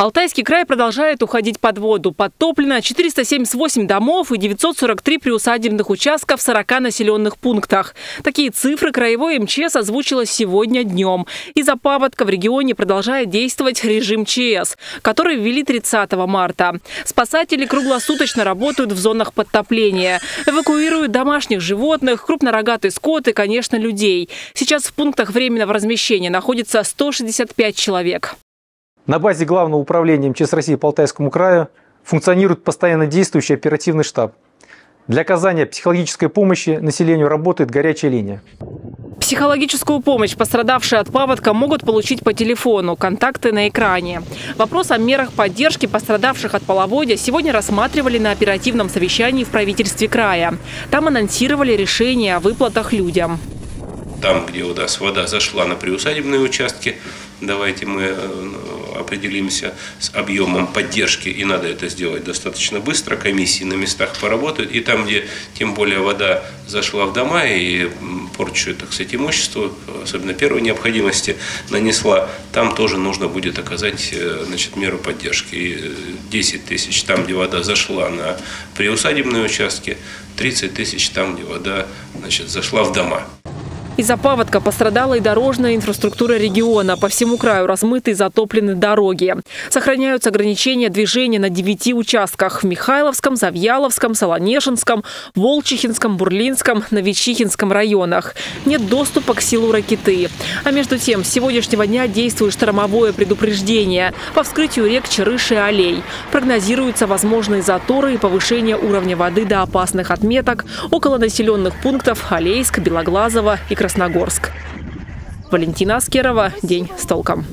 Алтайский край продолжает уходить под воду. Подтоплено 478 домов и 943 приусадебных участков в 40 населенных пунктах. Такие цифры краевой МЧС озвучила сегодня днем. Из-за паводка в регионе продолжает действовать режим ЧС, который ввели 30 марта. Спасатели круглосуточно работают в зонах подтопления. Эвакуируют домашних животных, крупнорогатый скот и, конечно, людей. Сейчас в пунктах временного размещения находится 165 человек. На базе Главного управления МЧС России по Алтайскому краю функционирует постоянно действующий оперативный штаб. Для оказания психологической помощи населению работает горячая линия. Психологическую помощь пострадавшие от паводка могут получить по телефону. Контакты на экране. Вопрос о мерах поддержки пострадавших от половодья сегодня рассматривали на оперативном совещании в правительстве края. Там анонсировали решение о выплатах людям. Там, где у нас вода зашла на приусадебные участки, давайте мы э, определимся с объемом поддержки, и надо это сделать достаточно быстро, комиссии на местах поработают, и там, где тем более вода зашла в дома и порчу, так сказать, имущество, особенно первой необходимости, нанесла, там тоже нужно будет оказать э, значит, меру поддержки. И 10 э, тысяч там, где вода зашла на приусадебные участки, 30 тысяч там, где вода значит, зашла в дома. Из-за паводка пострадала и дорожная инфраструктура региона. По всему краю размыты и затоплены дороги. Сохраняются ограничения движения на девяти участках. В Михайловском, Завьяловском, Солонешинском, Волчихинском, Бурлинском, Новичихинском районах. Нет доступа к силу ракеты. А между тем, с сегодняшнего дня действует штормовое предупреждение по вскрытию рек Черыши и Алей. Прогнозируются возможные заторы и повышение уровня воды до опасных отметок около населенных пунктов Алейск, Белоглазово и Красногорск. Валентина Аскерова. День с толком.